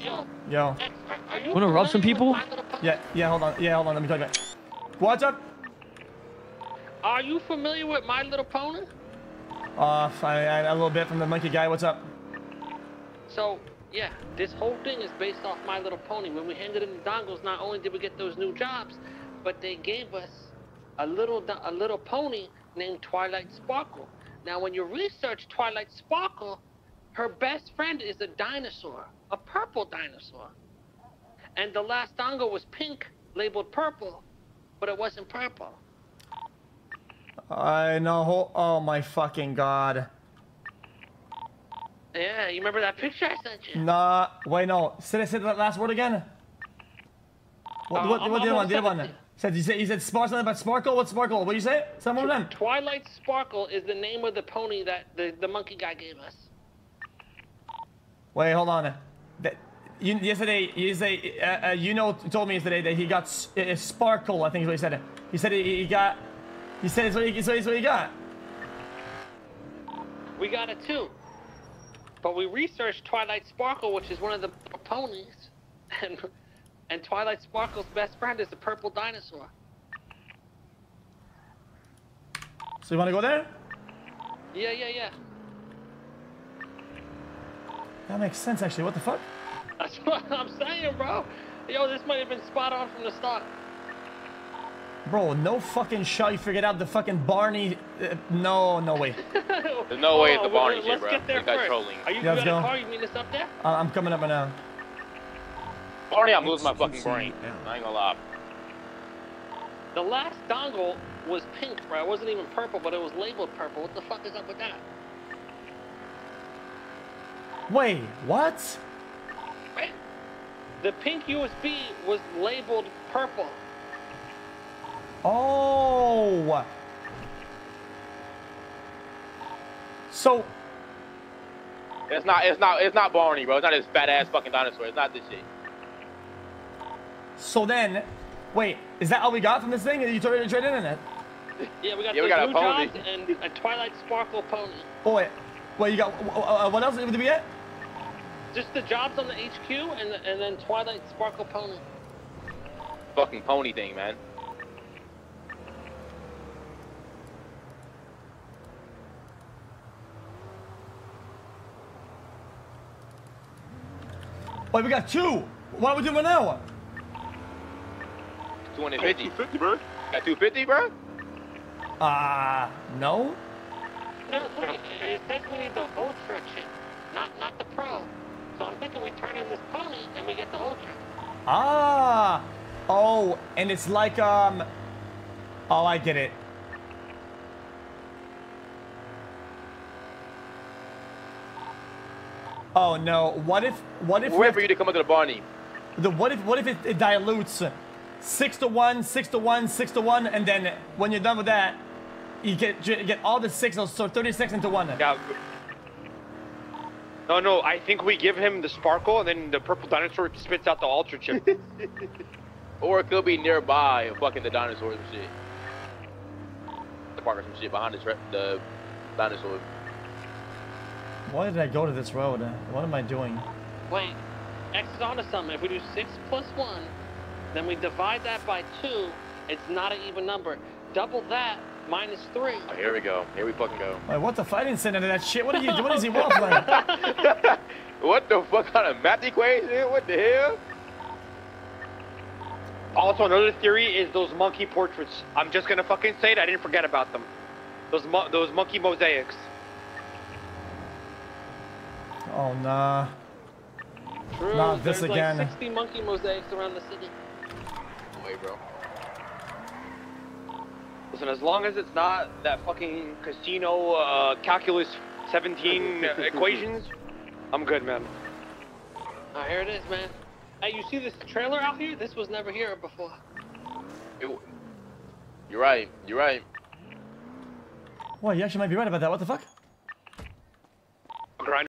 Yo, Yo. X, are, are you Wanna rub some people? with My Little Pony? Yeah, yeah, hold on. Yeah, hold on. Let me talk about What's up? Are you familiar with My Little Pony? Uh, I, I, a little bit from the monkey guy. What's up? So, yeah, this whole thing is based off My Little Pony. When we handed in the dongles, not only did we get those new jobs, but they gave us a little a little pony named Twilight Sparkle. Now, when you research Twilight Sparkle, her best friend is a dinosaur, a purple dinosaur. And the last dongle was pink, labeled purple, but it wasn't purple. I know. Oh my fucking god. Yeah, you remember that picture I sent you? Nah. Wait, no. Say, say that last word again. What, Uh, what, I'm- what the other one? The other one. it to you. Said you said you said spark something about sparkle. What's sparkle? What you say? Some of them. Twilight Sparkle is the name of the pony that the, the monkey guy gave us. Wait, hold on. That, you, yesterday, you say, uh, uh, you know, told me yesterday that he got s- uh, sparkle. I think is what he said. He said he, he got. He said it's what he, it's what he- it's what he got. We got it too. But we researched Twilight Sparkle, which is one of the ponies, and and Twilight Sparkle's best friend is the purple dinosaur. So you want to go there? Yeah, yeah, yeah. That makes sense, actually. What the fuck? That's what I'm saying, bro. Yo, this might have been spot on from the start. Bro, no fucking shot. You figured out the fucking Barney. Uh, no, no way. There's no way Hold the on, Barney let's shit, bro. get there You guys first. trolling. Are you, Yeah, you let's got a car? You mean us up there? Uh, I'm coming up right now. Barney, I'm losing my fucking brain. I ain't gonna lie. The last dongle was pink, bro. It wasn't even purple, but it was labeled purple. What the fuck is up with that? Wait, what? Right? The pink USB was labeled purple. Oh. So, It's not. It's not. It's not Barney, bro. It's not this fat ass fucking dinosaur. It's not this shit. so then, wait, is that all we got from this thing? You trade trade in it? Yeah, we got Yeah, we the got a pony. and a Twilight Sparkle pony. Oh wait, wait, you got uh, uh, what else did we get? Just the jobs on the HQ and and then Twilight Sparkle pony. Fucking pony thing, man. Wait, we got two. What are we doing now? 250. 250, bro. Got 250, bro. Uh, no. No, look, it says we need the Ultra chip, not not the Pro. So I'm we turn in this pony and we get the Ultra. Ah. Oh, and it's like um. Oh, I get it. Oh no! What if? What if? we Wait have for you to come up to the Barney. The what if what if it, it dilutes six to one, six to one, six to one, and then when you're done with that, you get you get all the sixes, so 36 into one. Yeah. No, no, I think we give him the sparkle and then the purple dinosaur spits out the ultra chip. Or it could be nearby, fucking the dinosaurs and shit. The park or some shit behind this re- the dinosaur. Why did I go to this road? Uh, what am I doing? Wait, X is onto something. If we do six plus one, then we divide that by two. It's not an even number. Double that minus three. Oh, here we go. Here we fucking go. Wait, what the? F- I didn't send any of that shit. What are you? What is he waffling? What the fuck kind of math equation? What the hell? also, another theory is those monkey portraits. I'm just gonna fucking say it. I didn't forget about them. Those mo- those monkey mosaics. oh nah. True. Not this There's again. like 60 monkey mosaics around the city. Wait, bro. Listen, as long as it's not that fucking casino uh, calculus 17 equations, I'm good, man. Oh, here it is, man. Hey, you see this trailer out here? This was never here before. It- You're right. You're right. Well, you actually might be right about that. What the fuck?